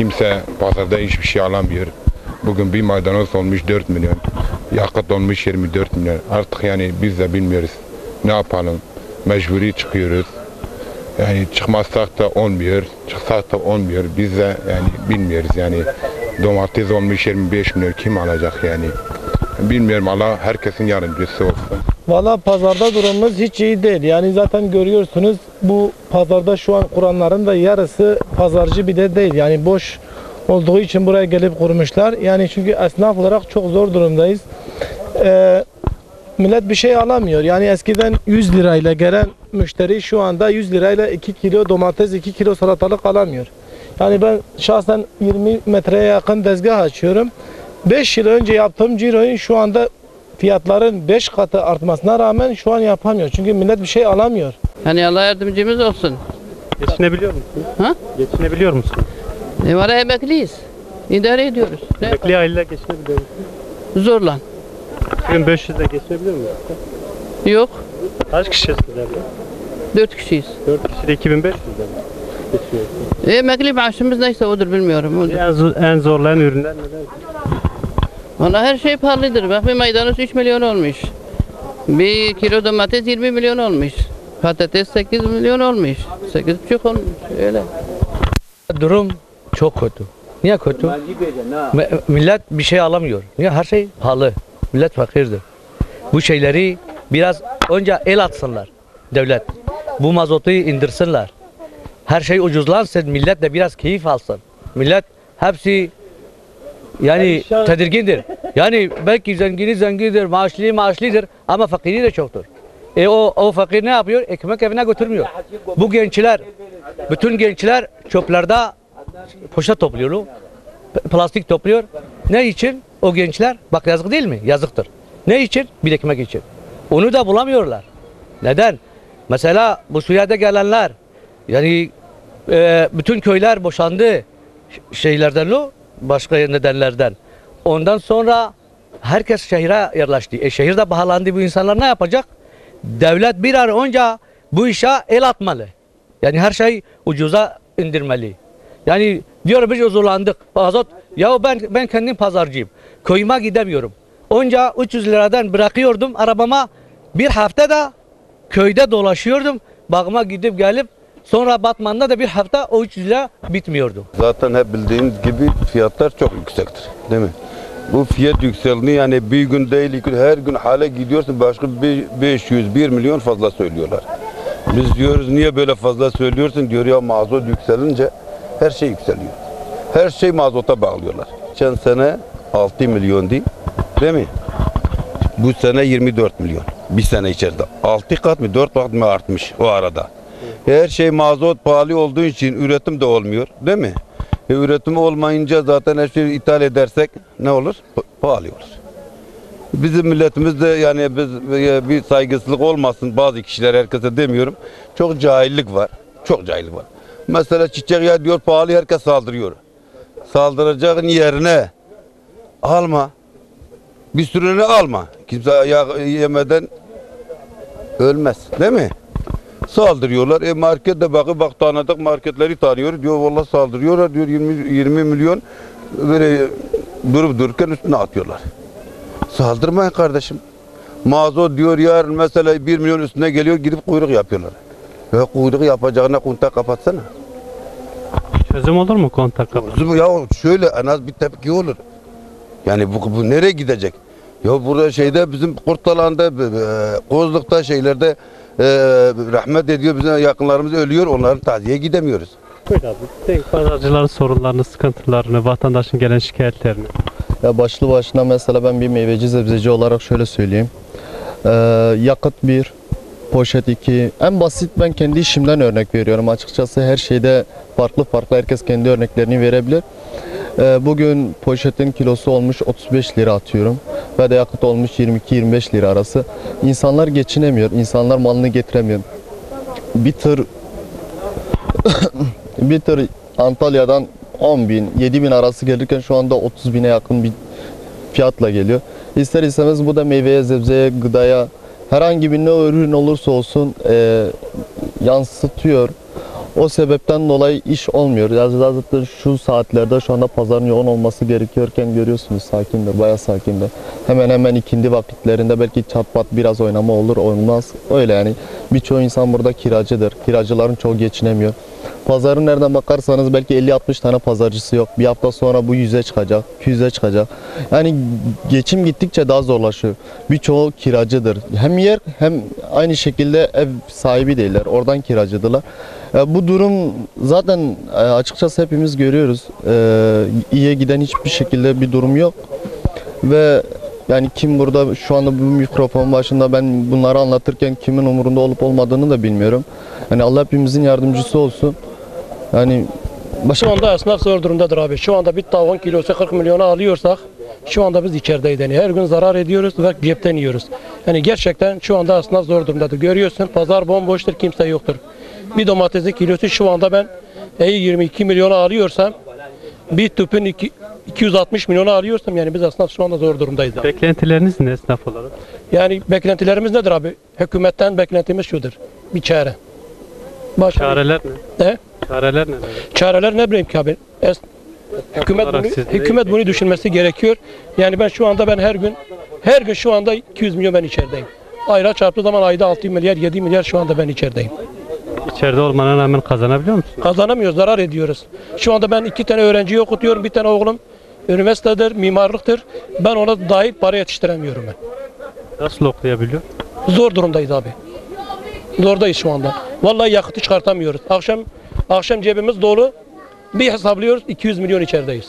kimse pazarda hiçbir şey alamıyor. Bugün bir maydanoz olmuş 4 milyon. Yakıt olmuş 24 milyon. Artık yani biz de bilmiyoruz. Ne yapalım? Mecburi çıkıyoruz. Yani çıkmazsak da olmuyor. Çıksak da olmuyor. Biz de yani bilmiyoruz yani. Domates olmuş 25 milyon kim alacak yani? Bilmiyorum Allah herkesin yardımcısı olsun. Valla pazarda durumumuz hiç iyi değil. Yani zaten görüyorsunuz bu pazarda şu an kuranların da yarısı pazarcı bir de değil. Yani boş olduğu için buraya gelip kurmuşlar. Yani çünkü esnaf olarak çok zor durumdayız. Ee, millet bir şey alamıyor. Yani eskiden 100 lirayla gelen müşteri şu anda 100 lirayla 2 kilo domates, 2 kilo salatalık alamıyor. Yani ben şahsen 20 metreye yakın dezgah açıyorum. 5 yıl önce yaptığım ciroyu şu anda fiyatların 5 katı artmasına rağmen şu an yapamıyor. Çünkü millet bir şey alamıyor. Yani Allah yardımcımız olsun. Geçinebiliyor musun? Ha? Geçinebiliyor musun? E var emekliyiz. İdare ediyoruz. Ne Emekli aileler geçinebiliyor musun? yapalım? Zorlan. 2500 ile geçinebiliyor musun? Yok. Kaç kişisiniz evde? Dört kişiyiz. 4 kişi de 2500 ile mi? Geçiniyorsun. E, emekli maaşımız neyse odur bilmiyorum. Odur. En, zor, en zorlayan ürünler neler? Valla her şey pahalıdır. Bak bir maydanoz 3 milyon olmuş. Bir kilo domates 20 milyon olmuş. Patates 8 milyon olmuş. 8,5 olmuş. Öyle. Durum çok kötü. Niye kötü? Mi- Millet bir şey alamıyor. Niye? Her şey pahalı. Millet fakirdir. Bu şeyleri biraz önce el atsınlar devlet. Bu mazotu indirsinler. Her şey ucuzlansın. Millet de biraz keyif alsın. Millet hepsi yani tedirgindir. Yani belki zengini zengindir, maaşlı maaşlıdır ama fakiri de çoktur. E o, o fakir ne yapıyor? Ekmek evine götürmüyor. Bu gençler, bütün gençler çöplerde poşet topluyor. Plastik topluyor. Ne için? O gençler, bak yazık değil mi? Yazıktır. Ne için? Bir ekmek için. Onu da bulamıyorlar. Neden? Mesela bu Suriye'de gelenler, yani e, bütün köyler boşandı şeylerden o, başka nedenlerden. Ondan sonra herkes şehire yerleşti. E şehirde pahalandı bu insanlar ne yapacak? Devlet bir an önce bu işe el atmalı. Yani her şey ucuza indirmeli. Yani diyor biz zorlandık. Azot ya ben ben kendim pazarcıyım. Köyüme gidemiyorum. Önce 300 liradan bırakıyordum arabama. Bir hafta da köyde dolaşıyordum. Bağıma gidip gelip sonra Batman'da da bir hafta o 300 lira bitmiyordu. Zaten hep bildiğiniz gibi fiyatlar çok yüksektir. Değil mi? Bu fiyat yükseldiği yani bir gün değil iki her gün hale gidiyorsun başka bir 500 1 milyon fazla söylüyorlar. Biz diyoruz niye böyle fazla söylüyorsun diyor ya mazot yükselince her şey yükseliyor. Her şey mazota bağlıyorlar. Geçen sene 6 milyon değil, değil mi? Bu sene 24 milyon. Bir sene içerisinde. 6 kat mı 4 kat mı artmış o arada. Her şey mazot pahalı olduğu için üretim de olmuyor değil mi? E, üretim olmayınca zaten her şeyi ithal edersek ne olur? Pa- Pahalı olur. Bizim milletimiz de yani biz e, bir saygısızlık olmasın bazı kişiler herkese demiyorum. Çok cahillik var. Çok cahillik var. Mesela çiçek ya diyor pahalı herkes saldırıyor. Saldıracağın yerine alma. Bir süreni alma. Kimse ya- yemeden ölmez. Değil mi? Saldırıyorlar. E markette bakı bak tanıdık marketleri tanıyor. Diyor vallahi saldırıyorlar diyor 20, 20 milyon böyle durup dururken üstüne atıyorlar. Saldırmayın kardeşim. Mazot diyor yarın mesela 1 milyon üstüne geliyor gidip kuyruk yapıyorlar. Ya kuyruk yapacağına kontak kapatsana. Çözüm olur mu kontak kapat? Kızım ya şöyle en az bir tepki olur. Yani bu, bu nereye gidecek? Ya burada şeyde bizim Kurtalan'da, e, Kozluk'ta şeylerde e, rahmet ediyor bizim yakınlarımız ölüyor onların taziye gidemiyoruz. Böyle abi. Pazarcıların sorunlarını, sıkıntılarını, vatandaşın gelen şikayetlerini. Ya başlı başına mesela ben bir meyveci sebzeci olarak şöyle söyleyeyim. Ee, yakıt bir, poşet iki. En basit ben kendi işimden örnek veriyorum. Açıkçası her şeyde farklı farklı herkes kendi örneklerini verebilir. Ee, bugün poşetin kilosu olmuş 35 lira atıyorum. Ve de yakıt olmuş 22-25 lira arası. İnsanlar geçinemiyor. insanlar malını getiremiyor. Bir tır bir tır Antalya'dan 10 bin, 7 bin arası gelirken şu anda 30 bine yakın bir fiyatla geliyor. İster istemez bu da meyveye, sebzeye, gıdaya herhangi bir ne ürün olursa olsun e, yansıtıyor. O sebepten dolayı iş olmuyor. Zaten şu saatlerde şu anda pazarın yoğun olması gerekiyorken görüyorsunuz sakindir, bayağı sakindir. Hemen hemen ikindi vakitlerinde belki çat pat biraz oynama olur olmaz. Öyle yani birçoğu insan burada kiracıdır. Kiracıların çoğu geçinemiyor. Pazarın nereden bakarsanız belki 50-60 tane pazarcısı yok. Bir hafta sonra bu 100'e çıkacak, 200'e çıkacak. Yani geçim gittikçe daha zorlaşıyor. Birçoğu kiracıdır. Hem yer hem aynı şekilde ev sahibi değiller. Oradan kiracıdırlar. E, bu durum zaten e, açıkçası hepimiz görüyoruz. E, giden hiçbir şekilde bir durum yok. Ve yani kim burada şu anda bu mikrofon başında ben bunları anlatırken kimin umurunda olup olmadığını da bilmiyorum. Yani Allah hepimizin yardımcısı olsun. Yani başka Şu anda esnaf zor durumdadır abi. Şu anda bir tavuğun kilosu 40 milyona alıyorsak şu anda biz içerideyiz. Yani her gün zarar ediyoruz ve cepten yiyoruz. Yani gerçekten şu anda esnaf zor durumdadır. Görüyorsun pazar bomboştur kimse yoktur. Bir domatesin kilosu şu anda ben e, 22 milyona alıyorsam bir tüpün iki- 260 milyona alıyorsam yani biz esnaf şu anda zor durumdayız. abi. Beklentileriniz ne esnaf olarak? Yani beklentilerimiz nedir abi? Hükümetten beklentimiz şudur. Bir çare. Başka Çareler ne? Ne? Çareler neler? çareler ne bileyim ki abi? Es- hükümet bunu, ne hükümet bunu düşünmesi gerekiyor. Yani ben şu anda ben her gün her gün şu anda 200 milyon ben içerideyim. Ayra çarptığı zaman ayda 6 milyar 7 milyar şu anda ben içerideyim. İçeride olmana rağmen kazanabiliyor musun? Kazanamıyoruz, zarar ediyoruz. Şu anda ben iki tane öğrenciyi okutuyorum. Bir tane oğlum üniversitedir, mimarlıktır. Ben ona dahil para yetiştiremiyorum ben. Nasıl okuyabiliyor? Zor durumdayız abi. Zordayız şu anda. Vallahi yakıtı çıkartamıyoruz. Akşam akşam cebimiz dolu. Bir hesaplıyoruz 200 milyon içerideyiz.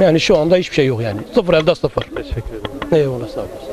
Yani şu anda hiçbir şey yok yani. Sıfır elde sıfır. Teşekkür ederim. Eyvallah sağ olasın.